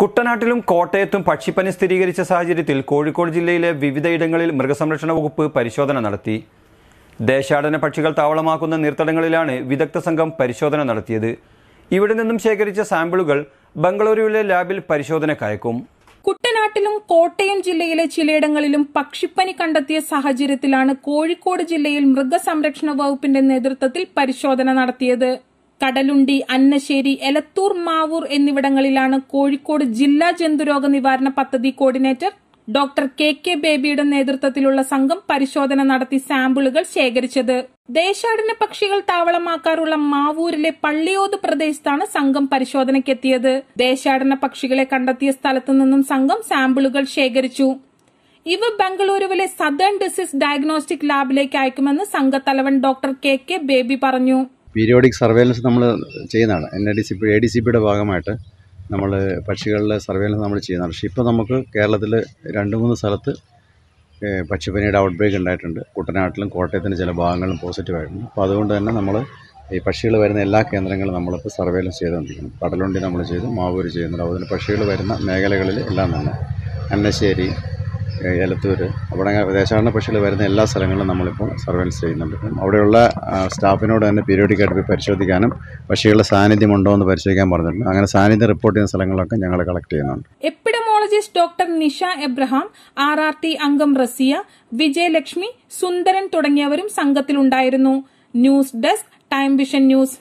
കുട്ടനാട്ടിലും കോട്ടയത്തും പക്ഷിപ്പനി സ്ഥിരീകരിച്ച സാഹചര്യത്തിൽ കോഴിക്കോട് ജില്ലയിലെ വിവിധയിടങ്ങളിൽ മൃഗസംരക്ഷണ വകുപ്പ് പരിശോധന നടത്തി. ദേശാടന പക്ഷികൾ താവളമാക്കുന്ന നീർത്തടങ്ങളിലാണ് വിദഗ്ധ സംഘം പരിശോധന നടത്തിയത്. ഇവിടെ നിന്നും ശേഖരിച്ച സാമ്പിളുകൾ ബംഗളൂരുവിലെ ലാബിൽ പരിശോധനക്കയക്കും കുട്ടനാട്ടിലും കോട്ടയം ജില്ലയിലെ ചിലയിടങ്ങളിലും പക്ഷിപ്പനി കണ്ടെത്തിയ സാഹചര്യത്തിലാണ് കോഴിക്കോട് ജില്ലയിൽ മൃഗസംരക്ഷണ വകുപ്പിന്റെ നേതൃത്വത്തിൽ പരിശോധന നടത്തിയത്. കടലുണ്ടി അന്നശ്ശേരി എലത്തൂർ മാവൂർ എന്നിവിടങ്ങളിലാണ് കോഴിക്കോട് ജില്ലാ ജന്തുരോഗ നിവാരണ പദ്ധതി കോർഡിനേറ്റർ ഡോക്ടർ കെ കെ ബേബിയുടെ നേതൃത്വത്തിലുള്ള സംഘം പരിശോധന നടത്തി സാമ്പിളുകൾ ശേഖരിച്ചത്. ദേശാടന പക്ഷികൾ താവളമാക്കാറുള്ള മാവൂരിലെ പള്ളിയോത് പ്രദേശത്താണ് സംഘം പരിശോധനയ്ക്കെത്തിയത്. ദേശാടന പക്ഷികളെ കണ്ടെത്തിയ സ്ഥലത്തു നിന്നും സംഘം സാമ്പിളുകൾ ശേഖരിച്ചു. ഇവ ബംഗളൂരുവിലെ സദേൺ ഡിസീസ് ഡയഗ്നോസ്റ്റിക് ലാബിലേക്ക് അയക്കുമെന്ന് സംഘത്തലവൻ ഡോക്ടർ കെ കെ ബേബി പറഞ്ഞു. പീരിയോഡിക് സർവേലൻസ് നമ്മൾ ചെയ്യുന്നതാണ്. N A D C P A D C പിയുടെ ഭാഗമായിട്ട് നമ്മൾ പക്ഷികളുടെ സർവേലൻസ് നമ്മൾ ചെയ്യുന്നതാണ്. പക്ഷേ ഇപ്പോൾ നമുക്ക് കേരളത്തിൽ രണ്ട് മൂന്ന് സ്ഥലത്ത് പക്ഷിപ്പനിയുടെ ഔട്ട് ബ്രേക്ക് ഉണ്ടായിട്ടുണ്ട്. കുട്ടനാട്ടിലും കോട്ടയത്തിന്റെ ചില ഭാഗങ്ങളിലും പോസിറ്റീവ് ആയിട്ടുണ്ട് അപ്പോൾ അതുകൊണ്ട് തന്നെ നമ്മൾ ഈ പക്ഷികൾ വരുന്ന എല്ലാ കേന്ദ്രങ്ങളും നമ്മളിപ്പോൾ സർവേലൻസ് ചെയ്തുകൊണ്ടിരിക്കുന്നു. കടലുണ്ടി നമ്മൾ ചെയ്തു മാവൂര് ചെയ്യുന്നുണ്ട്. അതുപോലെ പക്ഷികൾ വരുന്ന മേഖലകളിൽ എല്ലാം തന്നെ. അന്നശ്ശേരി ഏഹ്, എലത്തൂർ അവിടെ ദേശാടന പക്ഷികൾ വരുന്ന എല്ലാ സ്ഥലങ്ങളിലും നമ്മളിപ്പോൾ സർവൈലൻസ് ചെയ്യുന്നുണ്ട്. അവിടെയുള്ള സ്റ്റാഫിനോട് തന്നെ പീരിയോഡിക്കായിട്ട് പോയി പരിശോധിക്കാനും പക്ഷികളുടെ സാന്നിധ്യം ഉണ്ടോ എന്ന് പരിശോധിക്കാൻ പറഞ്ഞിട്ടുണ്ട്. അങ്ങനെ സാന്നിധ്യം റിപ്പോർട്ട് ചെയ്യുന്ന സ്ഥലങ്ങളിലൊക്കെ ഞങ്ങൾ കളക്ട് ചെയ്യുന്നുണ്ട്. Epidemiologist doctor Nisha Abraham R R T അംഗം റസിയ വിജയലക്ഷ്മി സുന്ദരൻ തുടങ്ങിയവരും സംഘത്തിലുണ്ടായിരുന്നു. News desk Time Vision News.